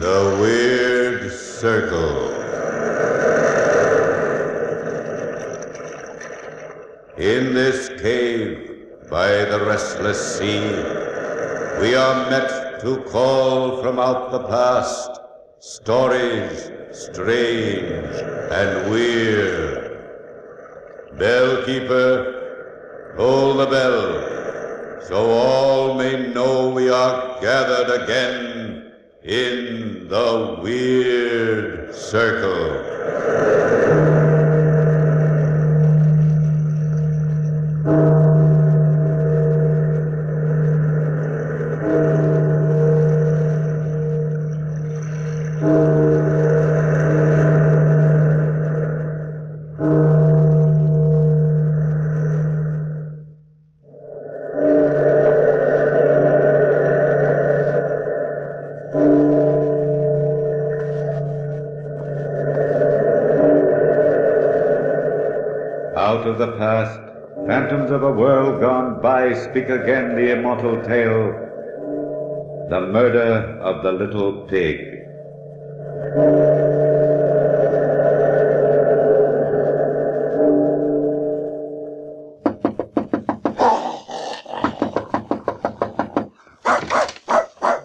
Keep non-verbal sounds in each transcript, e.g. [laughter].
The Weird Circle. In this cave by the restless sea, we are met to call from out the past stories strange and weird. Bellkeeper, toll the bell, so all may know we are gathered again Circle. Out gone by speak again the immortal tale the murder of the little pig.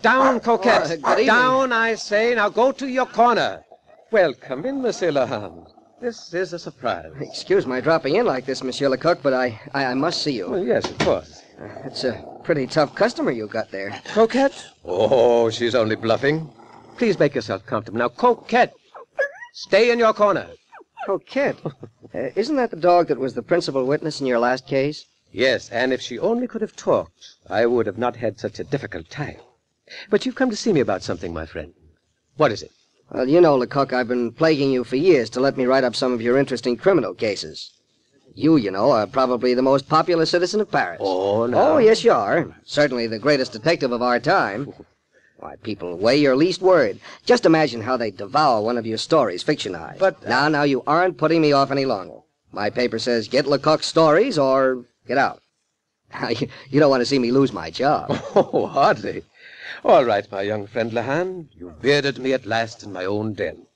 Down, Coquette. Oh. Down, I say. Now go to your corner. Welcome in, Monsieur Lahan. This is a surprise. Excuse my dropping in like this, Monsieur Lecoq, but I, I, I must see you. Well, yes, of course. It's a pretty tough customer you got there. Coquette? Oh, she's only bluffing. Please make yourself comfortable. Now, Coquette, stay in your corner. Coquette. Uh, isn't that the dog that was the principal witness in your last case? Yes, and if she only could have talked, I would have not had such a difficult time. But you've come to see me about something, my friend. What is it? Well, you know, Lecoq, I've been plaguing you for years to let me write up some of your interesting criminal cases. You, you know, are probably the most popular citizen of Paris. Oh, no. Oh, yes, you are. Certainly the greatest detective of our time. [laughs] Why, people weigh your least word. Just imagine how they devour one of your stories, fictionized. But- uh, now, now, you aren't putting me off any longer. My paper says get Lecoq's stories or get out. you [laughs] you don't want to see me lose my job. [laughs] Oh, hardly. All right, my young friend Lahan. You've bearded me at last in my own den.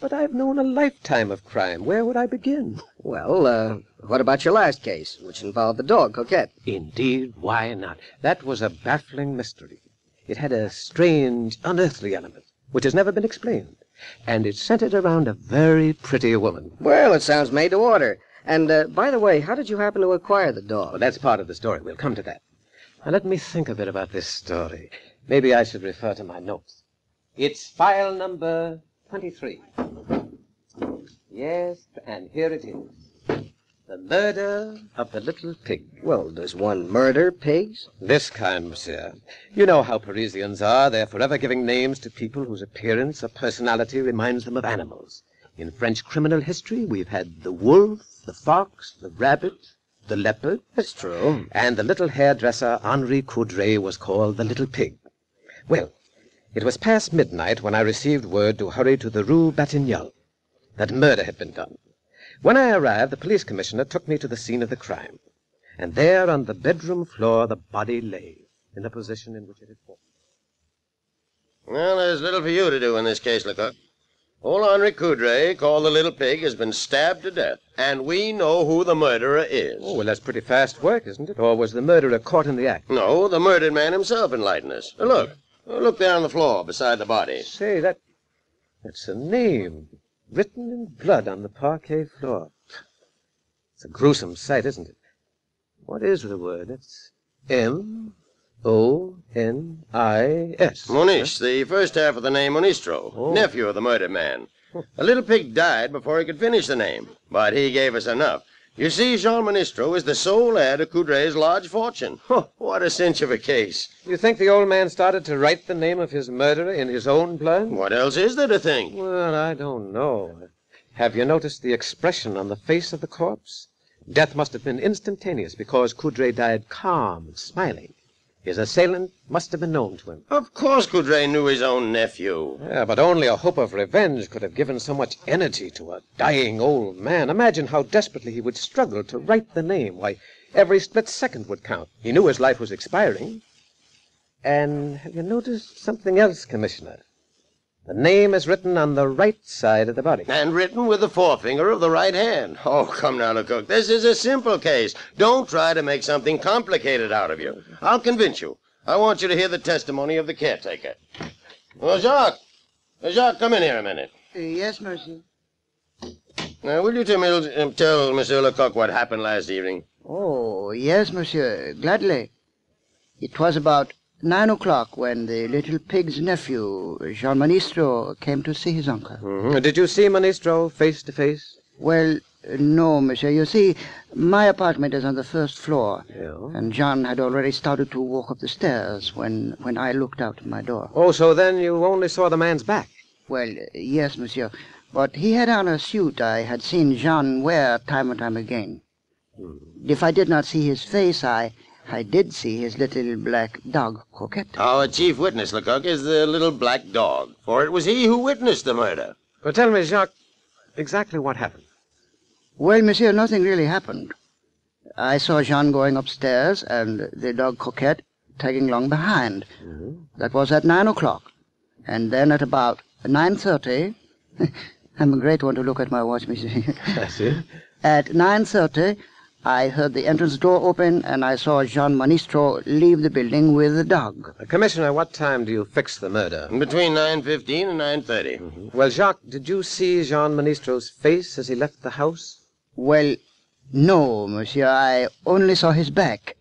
But I've known a lifetime of crime. Where would I begin? well, uh, what about your last case, which involved the dog, Coquette? Indeed, why not? That was a baffling mystery. It had a strange, unearthly element, which has never been explained. And it centered around a very pretty woman. Well, it sounds made to order. And, uh, by the way, how did you happen to acquire the dog? Well, that's part of the story. We'll come to that. Now, let me think a bit about this story. Maybe I should refer to my notes. It's file number 23. Yes, and here it is. The murder of the little pig. Well, does one murder pigs? This kind, monsieur. You know how Parisians are. They're forever giving names to people whose appearance or personality reminds them of animals. In French criminal history, we've had the wolf, the fox, the rabbit, the leopard, That's true. and the little hairdresser Henri Coudray was called the little pig. Well, it was past midnight when I received word to hurry to the Rue Batignolles. That murder had been done. When I arrived, the police commissioner took me to the scene of the crime. And there on the bedroom floor the body lay, in the position in which it had fallen. Well, there's little for you to do in this case, Lecoq. Old Henri Coudray, called the Little Pig, has been stabbed to death, and we know who the murderer is. Oh, well, that's pretty fast work, isn't it? Or was the murderer caught in the act? No, the murdered man himself enlightened us. Look, Uh, look there on the floor beside the body. Say, that. That's a name written in blood on the parquet floor. It's a gruesome sight, isn't it? What is the word? It's M O N I S. Monish, the first half of the name Monistro, Oh. nephew of the murdered man. A little pig died before he could finish the name, but he gave us enough. You see, Jean Monistro is the sole heir to Coudray's large fortune. what a cinch of a case. You think the old man started to write the name of his murderer in his own blood? What else is there to think? Well, I don't know. Have you noticed the expression on the face of the corpse? Death must have been instantaneous because Coudray died calm and smiling. His assailant must have been known to him. Of course Coudray knew his own nephew. Yeah, but only a hope of revenge could have given so much energy to a dying old man. Imagine how desperately he would struggle to write the name. Why, every split second would count. He knew his life was expiring. And have you noticed something else, Commissioner? The name is written on the right side of the body. And written with the forefinger of the right hand. Oh, come now, Lecoq. This is a simple case. Don't try to make something complicated out of you. I'll convince you. I want you to hear the testimony of the caretaker. Well, Jacques. Jacques, come in here a minute. Uh, yes, monsieur. Now, will you tell, me, uh, tell Monsieur Lecoq what happened last evening? Oh, yes, monsieur, gladly. It was about nine o'clock when the little pig's nephew, Jean Monistro, came to see his uncle. Mhm. Did you see Monistro face to face? Well, no, monsieur. You see, my apartment is on the first floor, Yeah. and Jean had already started to walk up the stairs when, when I looked out of my door. Oh, so then you only saw the man's back. Well, yes, monsieur. But he had on a suit I had seen Jean wear time and time again. If I did not see his face, I, I did see his little black dog, Coquette. Our chief witness, Lecoq, is the little black dog, for it was he who witnessed the murder. But tell me, Jacques, exactly what happened. Well, monsieur, nothing really happened. I saw Jean going upstairs and the dog Coquette tagging along behind. Mm-hmm. That was at nine o'clock. And then at about nine thirty, [laughs] I'm a great one to look at my watch, monsieur. [laughs] I see. At nine thirty, I heard the entrance door open and I saw Jean Monistro leave the building with the dog. Uh, Commissioner, what time do you fix the murder? Between 9.15 and 9.30. Well, Jacques, did you see Jean Monistro's face as he left the house? Well, no, monsieur, I only saw his back.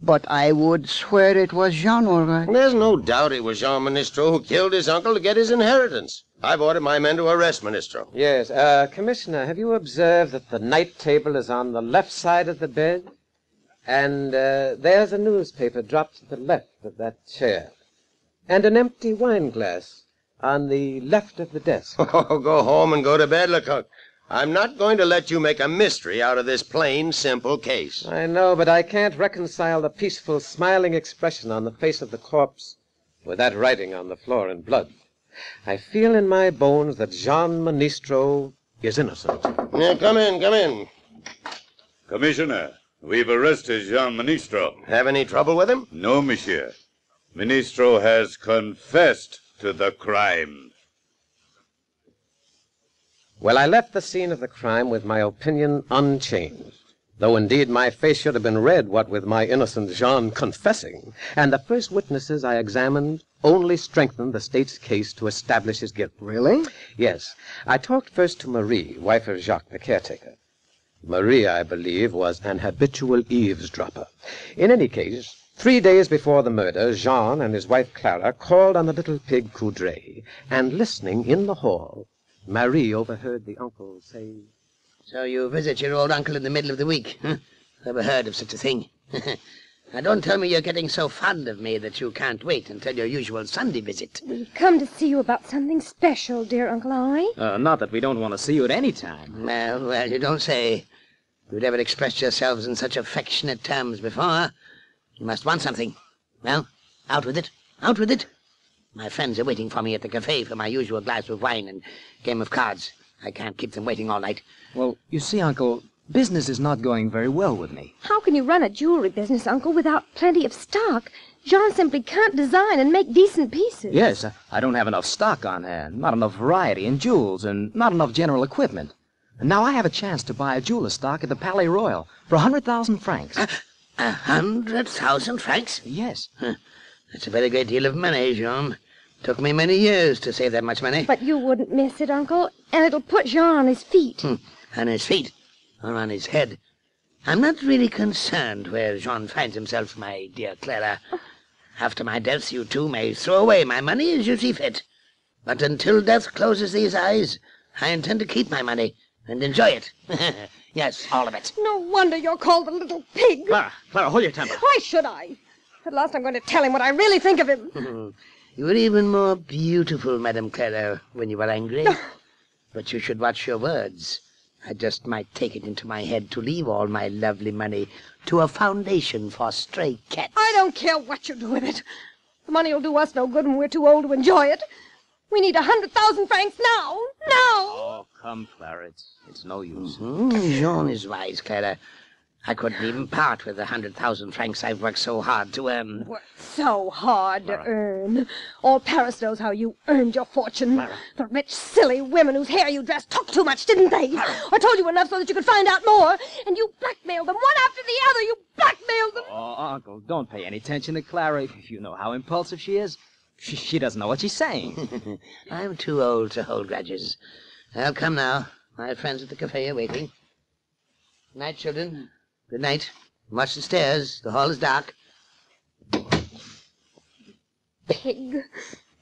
But I would swear it was Jean, all right. There's no doubt it was Jean Monistro who killed his uncle to get his inheritance. I've ordered my men to arrest Monistro. Yes. Uh, Commissioner, have you observed that the night table is on the left side of the bed? And uh, there's a newspaper dropped to the left of that chair. And an empty wine glass on the left of the desk. [laughs] Oh, go home and go to bed, Lecoq. I'm not going to let you make a mystery out of this plain, simple case. I know, but I can't reconcile the peaceful, smiling expression on the face of the corpse with that writing on the floor in blood. I feel in my bones that Jean Monistro is innocent. Yeah, come in, come in. Commissioner, we've arrested Jean Monistro. Have any trouble with him? No, monsieur. Monistro has confessed to the crime. Well, I left the scene of the crime with my opinion unchanged, though indeed my face should have been red, what with my innocent Jean confessing, and the first witnesses I examined only strengthened the state's case to establish his guilt. Really? Yes, I talked first to Marie, wife of Jacques, the caretaker. Marie, I believe, was an habitual eavesdropper. In any case, three days before the murder, Jean and his wife Clara called on the little pig Coudray, and listening in the hall, Marie overheard the uncle say, So you visit your old uncle in the middle of the week? Huh? Never heard of such a thing. [laughs] now don't tell me you're getting so fond of me that you can't wait until your usual Sunday visit. We've come to see you about something special, dear Uncle Henri. Uh, not that we don't want to see you at any time. Well, well, you don't say. You'd ever expressed yourselves in such affectionate terms before. You must want something. Well, out with it. Out with it. My friends are waiting for me at the cafe for my usual glass of wine and game of cards. I can't keep them waiting all night. Well, you see, Uncle, business is not going very well with me. How can you run a jewelry business, Uncle, without plenty of stock? Jean simply can't design and make decent pieces. Yes, I- I don't have enough stock on hand, not enough variety in jewels, and not enough general equipment. And now I have a chance to buy a jeweler's stock at the Palais Royal for a hundred thousand francs. A hundred thousand francs? yes. That's a very great deal of money, Jean. Took me many years to save that much money. But you wouldn't miss it, Uncle, and it'll put Jean on his feet. Hmm. On his feet, or on his head. I'm not really concerned where Jean finds himself, my dear Clara. After my death, you two may throw away my money as you see fit. But until death closes these eyes, I intend to keep my money and enjoy it. [laughs] yes, all of it. No wonder you're called a little pig. Clara, Clara, hold your temper. Why should I? At last I'm going to tell him what I really think of him. You were even more beautiful, Madame Clara, when you were angry. but you should watch your words. I just might take it into my head to leave all my lovely money to a foundation for stray cats. I don't care what you do with it. The money will do us no good when we're too old to enjoy it. We need a hundred thousand francs now. Now. Oh, come, Clara, it's, it's no use. Hmm, Jean is wise, Clara. I couldn't even part with the hundred thousand francs I've worked so hard to earn. Worked so hard to earn. All Paris knows how you earned your fortune. The rich, silly women whose hair you dressed talked too much, didn't they? I told you enough so that you could find out more. And you blackmailed them one after the other. You blackmailed them. Oh, Uncle, don't pay any attention to Clara. If you know how impulsive she is. She, she doesn't know what she's saying. [laughs] I'm too old to hold grudges. I'll come now. My friends at the cafe are waiting. Good night, children. Good night. Watch the stairs. The hall is dark. Pig.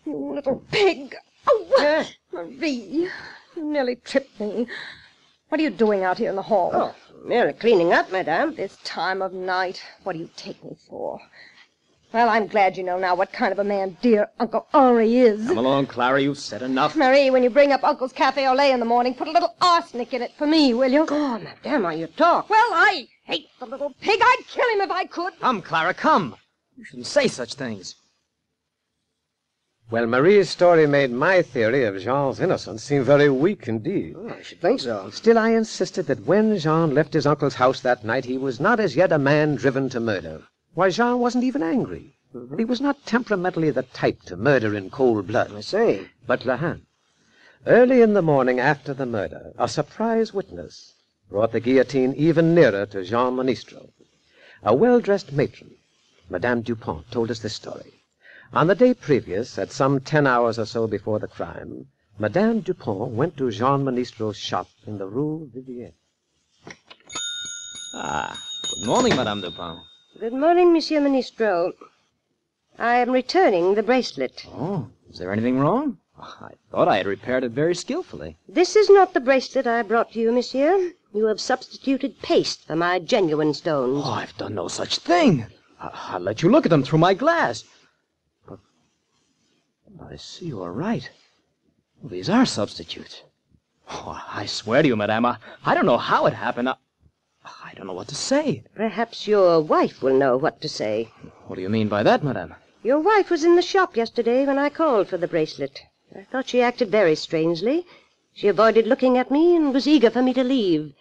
You little pig. Oh, Marie. You nearly tripped me. What are you doing out here in the hall? Oh, merely cleaning up, madame. This time of night. What do you take me for? Well, I'm glad you know now what kind of a man dear Uncle Henri is. Come along, Clara. You've said enough. Marie, when you bring up Uncle's cafe au lait in the morning, put a little arsenic in it for me, will you? Oh, madame, how you talk. Well, I hate the little pig. I'd kill him if I could. Come, Clara, come. You shouldn't say such things. Well, Marie's story made my theory of Jean's innocence seem very weak indeed. Oh, I should think so. Still, I insisted that when Jean left his uncle's house that night, he was not as yet a man driven to murder. Why, Jean wasn't even angry. He was not temperamentally the type to murder in cold blood. I say. But Lahan, early in the morning after the murder, a surprise witness brought the guillotine even nearer to Jean Monistro. A well-dressed matron, Madame Dupont, told us this story. On the day previous, at some ten hours or so before the crime, Madame Dupont went to Jean Monistro's shop in the Rue Vivienne. Ah, good morning, Madame Dupont. Good morning, Monsieur Monistro. I am returning the bracelet. Oh, is there anything wrong? I thought I had repaired it very skillfully. This is not the bracelet I brought to you, monsieur. You have substituted paste for my genuine stones. Oh, I've done no such thing. I- I'll let you look at them through my glass. But I see you are right. Well, these are substitutes. Oh, I swear to you, madame, I, I don't know how it happened. I, I don't know what to say. Perhaps your wife will know what to say. What do you mean by that, madame? Your wife was in the shop yesterday when I called for the bracelet. I thought she acted very strangely. She avoided looking at me and was eager for me to leave.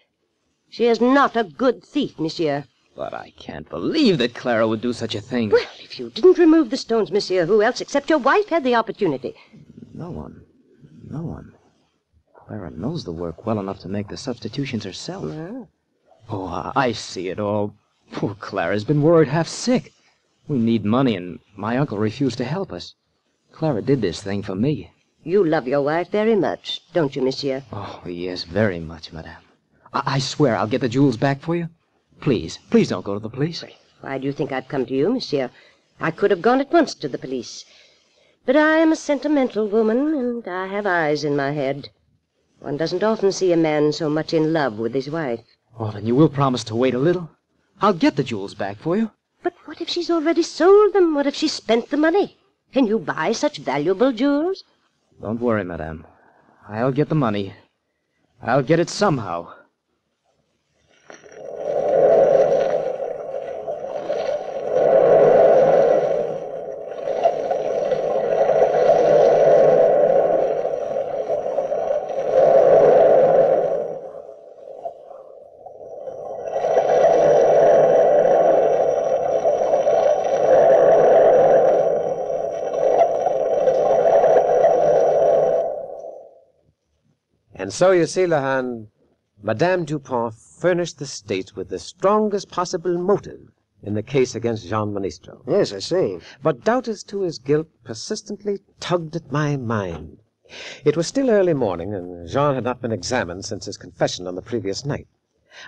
She is not a good thief, monsieur. But I can't believe that Clara would do such a thing. Well, if you didn't remove the stones, monsieur, who else except your wife had the opportunity? No one. No one. Clara knows the work well enough to make the substitutions herself. Oh, I- see it all. Poor Clara's been worried half sick. We need money, and my uncle refused to help us. Clara did this thing for me. You love your wife very much, don't you, monsieur? Oh, yes, very much, madame. I, I swear I'll get the jewels back for you. Please, please don't go to the police. Why do you think I've come to you, monsieur? I could have gone at once to the police. But I am a sentimental woman, and I have eyes in my head. One doesn't often see a man so much in love with his wife. Oh, then you will promise to wait a little? I'll get the jewels back for you. But what if she's already sold them? What if she spent the money? Can you buy such valuable jewels? Don't worry, madame. I'll get the money. I'll get it somehow. And so you see, Lahan, Madame Dupont furnished the state with the strongest possible motive in the case against Jean Monistro. Yes, I see. But doubt as to his guilt persistently tugged at my mind. It was still early morning, and Jean had not been examined since his confession on the previous night.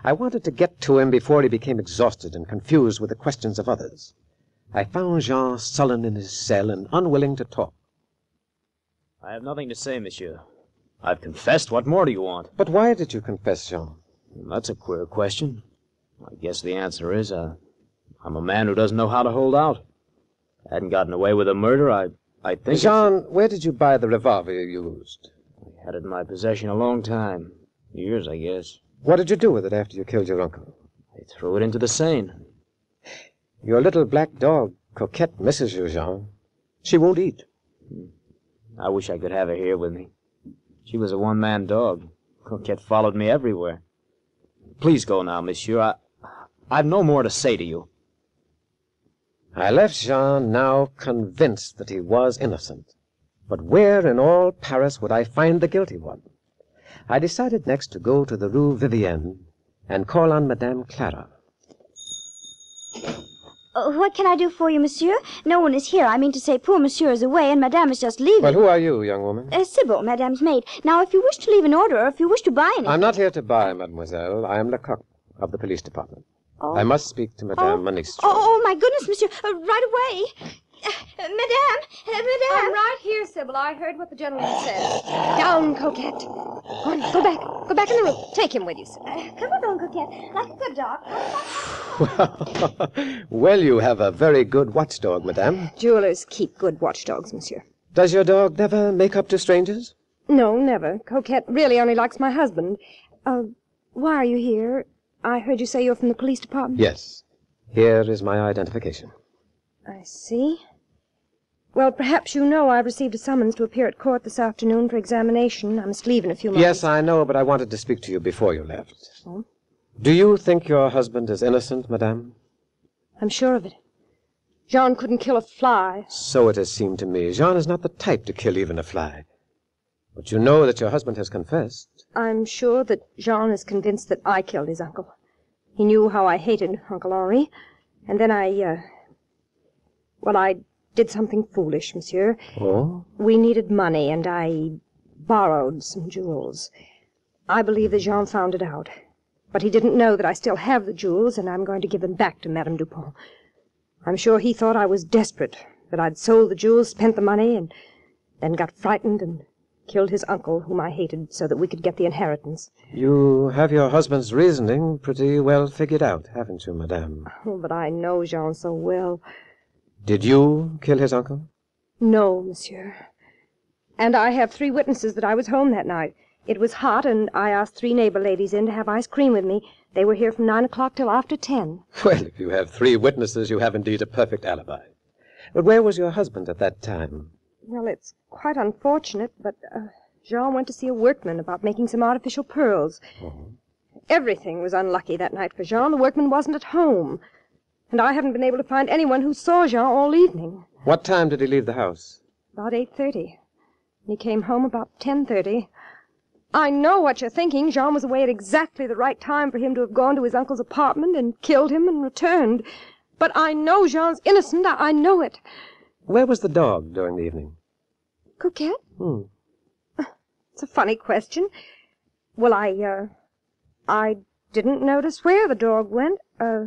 I wanted to get to him before he became exhausted and confused with the questions of others. I found Jean sullen in his cell and unwilling to talk. I have nothing to say, monsieur. I've confessed. What more do you want? But why did you confess, Jean? That's a queer question. I guess the answer is, uh, I'm a man who doesn't know how to hold out. I Hadn't gotten away with a murder, I, I think. Jean, where did you buy the revolver you used? I had it in my possession a long time. Years, I guess. What did you do with it after you killed your uncle? I threw it into the Seine. Your little black dog, Coquette, misses you, Jean. She won't eat. I wish I could have her here with me. She was a one-man dog. Coquette followed me everywhere. Please go now, monsieur. I, I've no more to say to you. I left Jean now convinced that he was innocent. But where in all Paris would I find the guilty one? I decided next to go to the Rue Vivienne and call on Madame Clara. Uh, what can I do for you, monsieur? No one is here. I mean to say, poor monsieur is away, and madame is just leaving. Well, who are you, young woman? Uh, Sybil, madame's maid. Now, if you wish to leave an order, or if you wish to buy anything... I'm not here to buy, mademoiselle. I am Lecoq of the police department. Oh. I must speak to Madame Monistro. Oh, oh, my goodness, monsieur. Uh, right away. Uh, madame, uh, madame. I'm right here, Sybil. I heard what the gentleman said. Down, Coquette. Go on, go back. Go back in the room. Take him with you, Sybil. [laughs] Uh, come along, Coquette. Like a good dog. [laughs] well, you have a very good watchdog, madame. Jewelers keep good watchdogs, monsieur. Does your dog never make up to strangers? No, never. Coquette really only likes my husband. Uh, why are you here? I heard you say you're from the police department. Yes. Here is my identification. I see. Well, perhaps you know I've received a summons to appear at court this afternoon for examination. I must leave in a few moments. Yes, I know, but I wanted to speak to you before you left. Oh? Do you think your husband is innocent, madame? I'm sure of it. Jean couldn't kill a fly. So it has seemed to me. Jean is not the type to kill even a fly. But you know that your husband has confessed. I'm sure that Jean is convinced that I killed his uncle. He knew how I hated Uncle Henri, and then I, uh, well, I did something foolish, monsieur. Oh? We needed money, and I borrowed some jewels. I believe that Jean found it out. But he didn't know that I still have the jewels, and I'm going to give them back to Madame Dupont. I'm sure he thought I was desperate, that I'd sold the jewels, spent the money, and then got frightened and killed his uncle, whom I hated, so that we could get the inheritance. You have your husband's reasoning pretty well figured out, haven't you, madame? Oh, but I know Jean so well. Did you kill his uncle? No, monsieur. And I have three witnesses that I was home that night. It was hot, and I asked three neighbor ladies in to have ice cream with me. They were here from nine o'clock till after ten. [laughs] Well, if you have three witnesses, you have indeed a perfect alibi. But where was your husband at that time? Well, it's quite unfortunate, but uh, Jean went to see a workman about making some artificial pearls. Everything was unlucky that night for Jean. The workman wasn't at home. And I haven't been able to find anyone who saw Jean all evening. What time did he leave the house? About 8.30. He came home about 10.30. I know what you're thinking. Jean was away at exactly the right time for him to have gone to his uncle's apartment and killed him and returned. But I know Jean's innocent. I, I know it. Where was the dog during the evening? Coquette? Hmm. It's a funny question. Well, I, uh, I didn't notice where the dog went. Uh,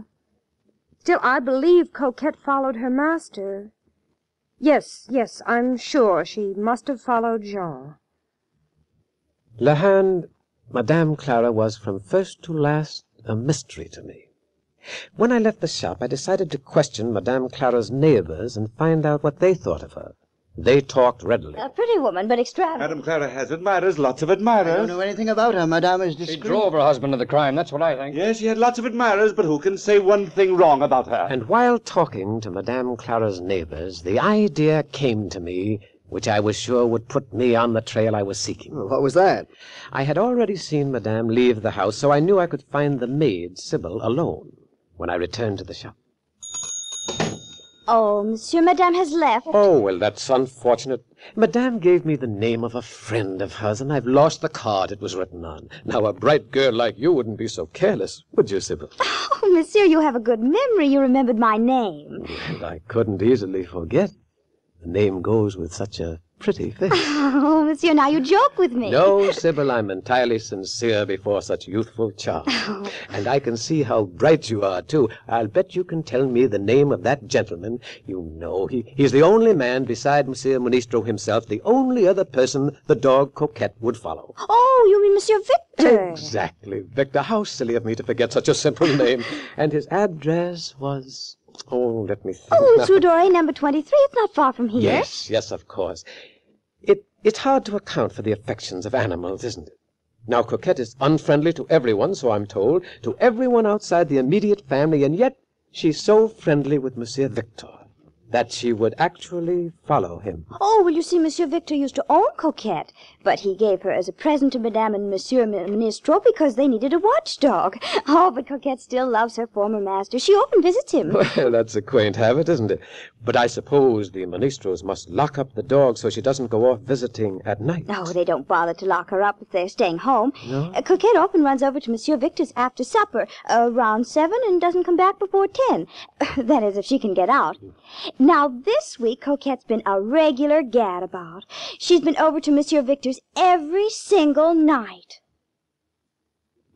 still, I believe Coquette followed her master. Yes, yes, I'm sure she must have followed Jean. La Hand, Madame Clara was from first to last a mystery to me. When I left the shop, I decided to question Madame Clara's neighbors and find out what they thought of her. They talked readily. A pretty woman, but extravagant. Madame Clara has admirers, lots of admirers. I don't know anything about her. Madame is discreet. She drove her husband to the crime, that's what I think. Yes, she had lots of admirers, but who can say one thing wrong about her? And while talking to Madame Clara's neighbors, the idea came to me which I was sure would put me on the trail I was seeking. Oh, what was that? I had already seen Madame leave the house, so I knew I could find the maid, Sybil, alone when I returned to the shop. Oh, monsieur, madame has left. Oh, well, that's unfortunate. Madame gave me the name of a friend of hers, and I've lost the card it was written on. Now, a bright girl like you wouldn't be so careless, would you, Sybil? [laughs] Oh, monsieur, you have a good memory. You remembered my name. And I couldn't easily forget. The name goes with such a pretty face. [laughs] Oh, monsieur, now you joke with me. No, Sybil, I'm entirely sincere before such youthful charm. [laughs] Oh. And I can see how bright you are, too. I'll bet you can tell me the name of that gentleman. You know, he, he's the only man beside Monsieur Monistro himself, the only other person the dog Coquette would follow. Oh, you mean Monsieur Victor? Exactly, Victor. How silly of me to forget such a simple name. [laughs] And his address was. Oh, let me think. Oh, now. Rue Doré, number 23. It's not far from here. Yes, yes, of course. It, it's hard to account for the affections of animals, isn't it? Now, Coquette is unfriendly to everyone, so I'm told, to everyone outside the immediate family, and yet she's so friendly with Monsieur Victor. That she would actually follow him. Oh, well, you see, Monsieur Victor used to own Coquette, but he gave her as a present to Madame and Monsieur Monistro because they needed a watchdog. [laughs] Oh, but Coquette still loves her former master. She often visits him. Well, that's a quaint habit, isn't it? But I suppose the Monistros must lock up the dog so she doesn't go off visiting at night. Oh, they don't bother to lock her up if they're staying home. No? Uh, Coquette often runs over to Monsieur Victor's after supper, uh, around seven, and doesn't come back before ten. [laughs] that is, if she can get out. Now, this week, Coquette's been a regular gadabout. She's been over to Monsieur Victor's every single night.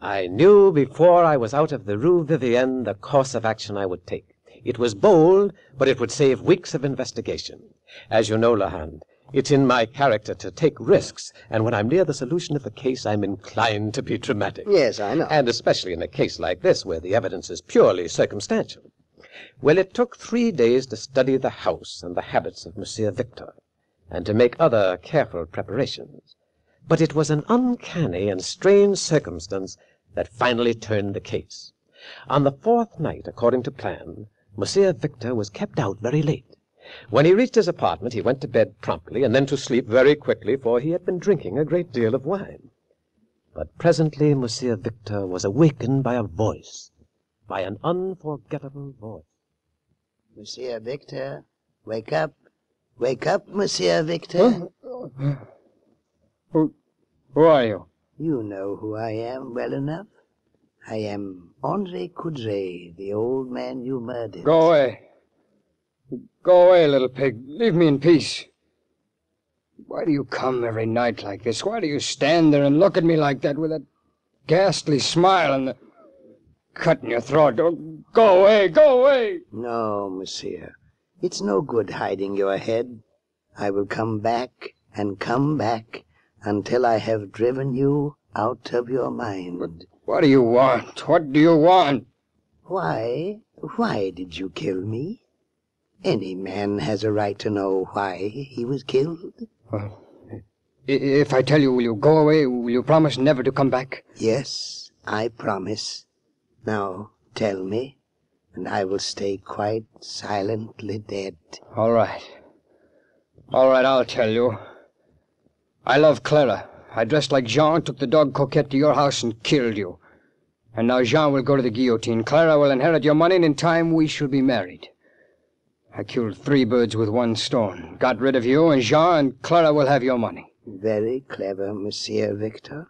I knew before I was out of the Rue Vivienne the course of action I would take. It was bold, but it would save weeks of investigation. As you know, Lahand, it's in my character to take risks, and when I'm near the solution of a case, I'm inclined to be dramatic. Yes, I know. And especially in a case like this, where the evidence is purely circumstantial. Well, it took three days to study the house and the habits of Monsieur Victor, and to make other careful preparations. But it was an uncanny and strange circumstance that finally turned the case. On the fourth night, according to plan, Monsieur Victor was kept out very late. When he reached his apartment, he went to bed promptly and then to sleep very quickly, for he had been drinking a great deal of wine. But presently Monsieur Victor was awakened by a voice, by an unforgettable voice. Monsieur Victor, wake up. Wake up, Monsieur Victor. Who, who are you? You know who I am well enough. I am Andre Coudray, the old man you murdered. Go away. Go away, little pig. Leave me in peace. Why do you come every night like this? Why do you stand there and look at me like that with that ghastly smile and the cut in your throat? Don't go away, go away. No, monsieur. It's no good hiding your head. I will come back and come back until I have driven you out of your mind. What do you want? What do you want? Why? Why did you kill me? Any man has a right to know why he was killed. Well, if I tell you, will you go away? Will you promise never to come back? Yes, I promise. Now tell me, and I will stay quite silently dead. All right. All right, I'll tell you. I love Clara. I dressed like Jean, took the dog Coquette to your house, and killed you. And now Jean will go to the guillotine. Clara will inherit your money, and in time we shall be married. I killed three birds with one stone. Got rid of you, and Jean and Clara will have your money. Very clever, Monsieur Victor.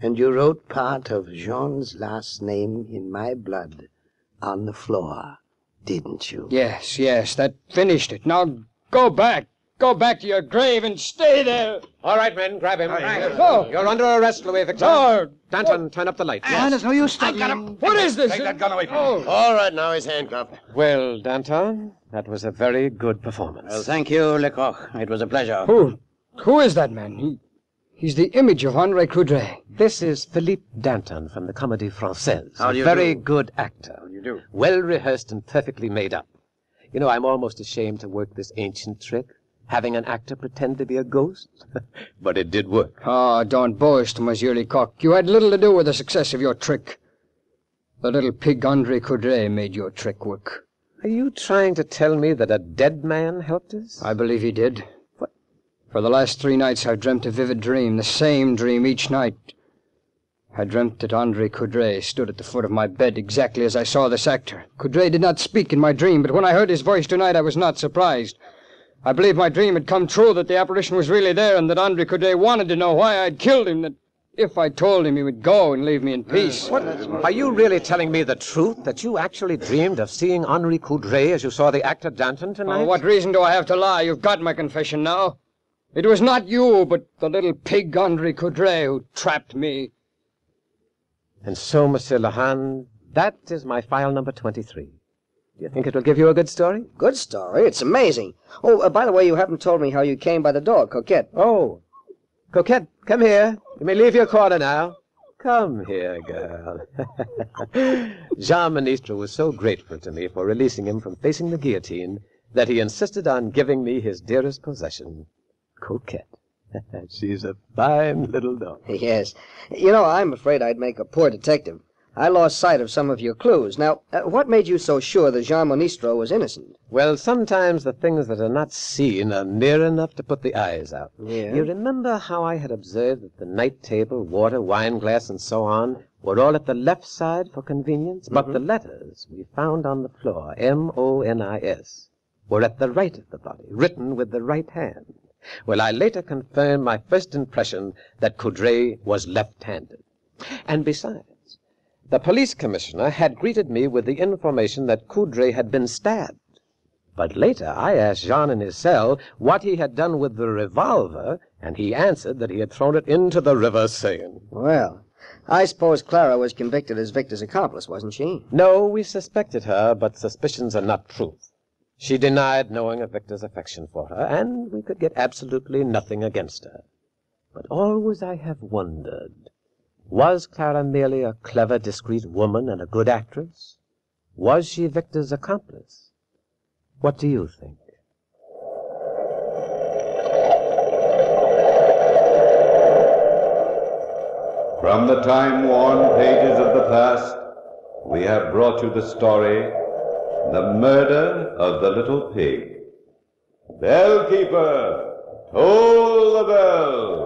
And you wrote part of Jean's last name in my blood on the floor, didn't you? Yes, yes, that finished it. Now go back. Go back to your grave and stay there. All right, men, grab him. Go. You're under arrest, Louis Victor. No. Danton, turn up the light. Ah, there's no use studying. What is this? Take that gun away from Oh. me. All right, now he's handcuffed. Well, Danton, that was a very good performance. Well, thank you, Lecoq. It was a pleasure. Who? Who is that man? He, he's the image of Henri Coudray. This is Philippe Danton from the Comédie Française. How do a you very do? good actor. How do you do? Well rehearsed and perfectly made up. You know, I'm almost ashamed to work this ancient trick, having an actor pretend to be a ghost. [laughs] but it did work. Ah, don't boast, Monsieur Lecoq. You had little to do with the success of your trick. The little pig Andre Coudray made your trick work. Are you trying to tell me that a dead man helped us? I believe he did. What? For the last three nights, I've dreamt a vivid dream, the same dream each night. I dreamt that Andre Coudray stood at the foot of my bed exactly as I saw this actor. Coudray did not speak in my dream, but when I heard his voice tonight, I was not surprised. I believe my dream had come true, that the apparition was really there, and that Andre Coudray wanted to know why I'd killed him, that if I told him, he would go and leave me in peace. Uh, what? Are you really telling me the truth, that you actually dreamed of seeing Henri Coudray as you saw the actor Danton tonight? Oh, what reason do I have to lie? You've got my confession now. It was not you, but the little pig Andre Coudray who trapped me. And so, Monsieur Lahan, that is my file number 23. Do you think it will give you a good story? Good story. It's amazing. Oh, uh, by the way, you haven't told me how you came by the dog, Coquette. Oh, Coquette, come here. You may leave your corner now. Come here, girl. [laughs] Jean Ministre was so grateful to me for releasing him from facing the guillotine that he insisted on giving me his dearest possession, Coquette. [laughs] She's a fine little dog. Yes. You know, I'm afraid I'd make a poor detective. I lost sight of some of your clues. Now, uh, what made you so sure that Jean Monistro was innocent? Well, sometimes the things that are not seen are near enough to put the eyes out. Yeah. You remember how I had observed that the night table, water, wine glass, and so on were all at the left side for convenience, but the letters we found on the floor, M O N I S, were at the right of the body, written with the right hand. Well, I later confirmed my first impression that Coudray was left-handed. And besides, the police commissioner had greeted me with the information that Coudray had been stabbed. But later I asked Jean in his cell what he had done with the revolver, and he answered that he had thrown it into the river Seine. Well, I suppose Clara was convicted as Victor's accomplice, wasn't she? No, we suspected her, but suspicions are not truth. She denied knowing of Victor's affection for her, and we could get absolutely nothing against her. But always I have wondered, was Clara merely a clever, discreet woman and a good actress? Was she Victor's accomplice? What do you think? From the time-worn pages of the past, we have brought you the story, The Murder of the Little Pig. Bellkeeper, toll the bell!